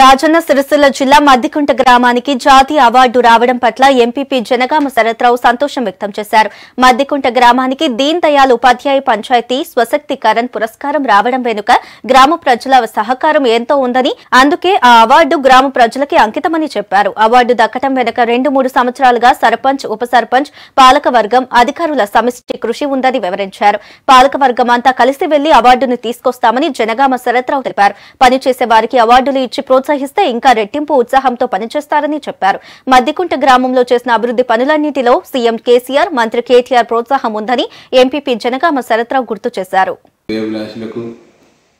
రాజన్న సిరిసిల్ల జిల్లా మద్దికుంట గ్రామానికి జాతీయ అవార్డు రావడం పట్ల ఎంపీపీ జనగామ శరత్రావు సంతోషం వ్యక్తం చేశారు. మద్దికుంట గ్రామానికి దీన్ దయాళ్ ఉపాధ్యాయ పంచాయతీ స్వశక్తికరణ్ పురస్కారం రావడం వెనుక గ్రామ ప్రజల సహకారం ఎంతో ఉందని అందుకే ఆ అవార్డు గ్రామ ప్రజలకి అంకితమని చెప్పారు. అవార్డు దక్కటం వెనుక రెండు మూడు సంవత్సరాలుగా సర్పంచ్ ఉప సర్పంచ్ పాలకవర్గం అధికారుల సమిష్టి కృషి ఉందని వివరించారు. పాలకవర్గం అంతా కలిసి వెళ్ళి అవార్డును తీసుకొస్తామని జనగామ శరత్రావు తెలిపారు. పనిచేసే వారికి అవార్డులు ఇచ్చి ప్రోత్సహిస్తే ఇంకా రెట్టింపు ఉత్సాహంతో పనిచేస్తారని చెప్పారు. మద్దికుంట గ్రామంలో చేసిన అభివృద్ధి పనులన్నింటిలో సీఎం కేసీఆర్ మంత్రి కేటీఆర్ ప్రోత్సాహం ఉందని ఎంపీపీ జనగామ శరత్రావు గుర్తు చేశారు.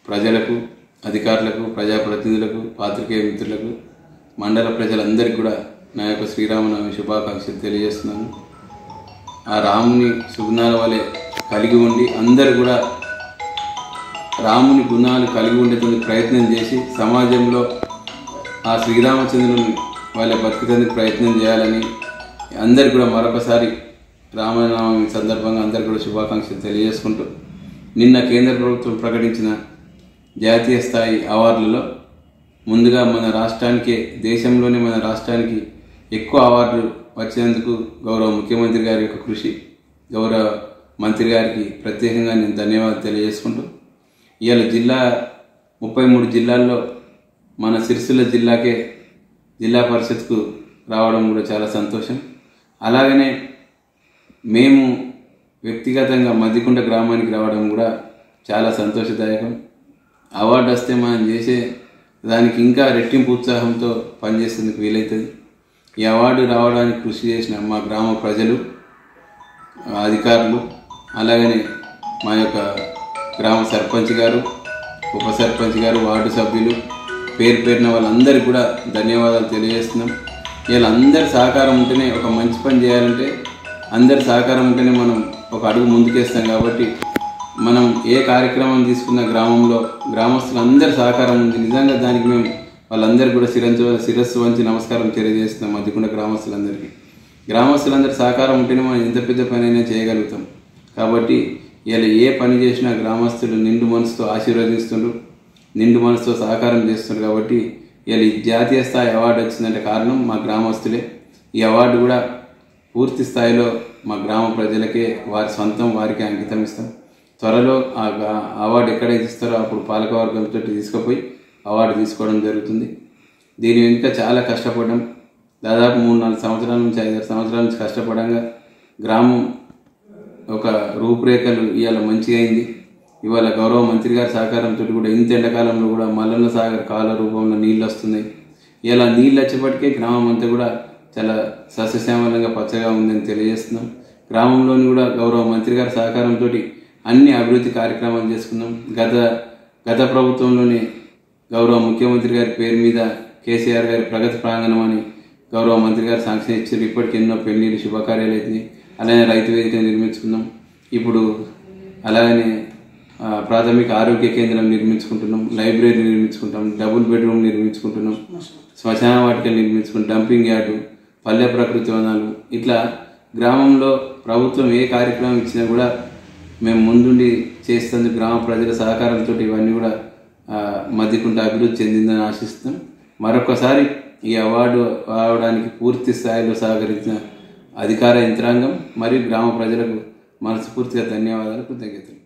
ప్రజలకు అధికారులకు ప్రజాప్రతినిధులకు పాత్రికేయ మిత్రులకు మండల ప్రజలందరికీ కూడా నా యొక్క శ్రీరామనవమి శుభాకాంక్షలు తెలియజేస్తున్నాను. ఆ రాముని సుగుణాల వలె కలిగి ఉండి అందరు కూడా రాముని గుణాలు కలిగి ఉండేందుకు ప్రయత్నం చేసి సమాజంలో ఆ శ్రీరామచంద్రుని వాళ్ళ బతికడానికి ప్రయత్నం చేయాలని అందరికి కూడా మరొకసారి రామనవమి సందర్భంగా అందరికి కూడా శుభాకాంక్షలు తెలియజేసుకుంటూ నిన్న కేంద్ర ప్రభుత్వం ప్రకటించిన జాతీయ స్థాయి అవార్డులలో ముందుగా మన రాష్ట్రానికే దేశంలోనే మన రాష్ట్రానికి ఎక్కువ అవార్డులు వచ్చినందుకు గౌరవ ముఖ్యమంత్రి గారి యొక్క కృషి గౌరవ మంత్రి గారికి ప్రత్యేకంగా నేను ధన్యవాదాలు తెలియజేసుకుంటూ ఇవాళ జిల్లా ముప్పై మూడు జిల్లాల్లో మన సిరిసిల్ల జిల్లాకే జిల్లా పరిషత్కు రావడం కూడా చాలా సంతోషం. అలాగనే మేము వ్యక్తిగతంగా మద్దికుంట గ్రామానికి రావడం కూడా చాలా సంతోషదాయకం. అవార్డు వస్తే మనం చేసే దానికి ఇంకా రెట్టింపు ఉత్సాహంతో పనిచేసేందుకు వీలవుతుంది ఈ అవార్డు రావడానికి కృషి చేసిన మా గ్రామ ప్రజలు అధికారులు అలాగనే మా యొక్క గ్రామ సర్పంచ్ గారు ఉప సర్పంచ్ గారు వార్డు సభ్యులు పేరు పేరున వాళ్ళందరికీ కూడా ధన్యవాదాలు తెలియజేస్తున్నాం. వీళ్ళందరి సహకారం ఉంటేనే ఒక మంచి పని చేయాలంటే అందరి సహకారం ఉంటేనే మనం ఒక అడుగు ముందుకేస్తాం కాబట్టి మనం ఏ కార్యక్రమం తీసుకున్న గ్రామంలో గ్రామస్తులందరి సహకారం ఉంది నిజంగా దానికి మేము వాళ్ళందరికీ కూడా శిరంచు శిరస్సు వంచి నమస్కారం తెలియజేస్తున్నాం మధ్యకుండా గ్రామస్తులందరికీ. గ్రామస్తులందరి సహకారం ఉంటేనే మనం ఎంత పెద్ద పని అయినా చేయగలుగుతాం. కాబట్టి ఇలా ఏ పని చేసినా గ్రామస్తులు నిండు మనసుతో ఆశీర్వదిస్తుండ్రు. నిండు మనసుతో సహకారం చేస్తున్నారు కాబట్టి ఇలా ఈ జాతీయ స్థాయి అవార్డు వచ్చిందంటే కారణం మా గ్రామస్తులే. ఈ అవార్డు కూడా పూర్తి స్థాయిలో మా గ్రామ ప్రజలకే వారి సొంతం వారికి అంకితం ఇస్తాం. త్వరలో ఆ అవార్డు ఎక్కడైతే ఇస్తారో అప్పుడు పాలకవర్గంతో తీసుకుపోయి అవార్డు తీసుకోవడం జరుగుతుంది. దీని వెనుక చాలా కష్టపడడం. దాదాపు మూడు నాలుగు సంవత్సరాల నుంచి ఐదారు సంవత్సరాల నుంచి కష్టపడంగా గ్రామం ఒక రూపురేఖలు ఇవాళ మంచిగా అయింది. ఇవాళ గౌరవ మంత్రి గారి సహకారంతో కూడా ఇంత ఎండాకాలంలో కూడా మల్లన్న సాగర్ కాల రూపంలో నీళ్ళు వస్తున్నాయి. ఇలా నీళ్ళు వచ్చేప్పటికే గ్రామం అంతా కూడా చాలా సస్యశ్యామలంగా పచ్చగా ఉందని తెలియజేస్తున్నాం. గ్రామంలోని కూడా గౌరవ మంత్రి గారి సహకారంతో అన్ని అభివృద్ధి కార్యక్రమాలు చేసుకున్నాం. గత గత ప్రభుత్వంలోనే గౌరవ ముఖ్యమంత్రి గారి పేరు మీద కేసీఆర్ గారి ప్రగతి ప్రాంగణం అని గౌరవ మంత్రి గారు శాంక్షన్ ఇచ్చారు. ఇప్పటికి ఎన్నో పెళ్ళిళ్ళు శుభకార్యాలు అవుతున్నాయి అలానే రైతు వేదిక నిర్మించుకున్నాం. ఇప్పుడు అలాగనే ప్రాథమిక ఆరోగ్య కేంద్రం నిర్మించుకుంటున్నాం లైబ్రరీ నిర్మించుకుంటాం డబుల్ బెడ్రూమ్ నిర్మించుకుంటున్నాం శ్మశాన వాటిక నిర్మించుకుంటాం డంపింగ్ యార్డు పల్లె ప్రకృతి వనాలు. ఇట్లా గ్రామంలో ప్రభుత్వం ఏ కార్యక్రమం ఇచ్చినా కూడా మేము ముందుండి చేస్తుంది గ్రామ ప్రజల సహకారంతో ఇవన్నీ కూడా ఆ, మధ్యకుంట అభివృద్ధి చెందిందని ఆశిస్తాం మరొకసారి ఈ అవార్డు రావడానికి పూర్తి స్థాయిలో సహకరించిన అధికార యంత్రాంగం మరియు గ్రామ ప్రజలకు మనస్ఫూర్తిగా ధన్యవాదాలు కృతజ్ఞతలు.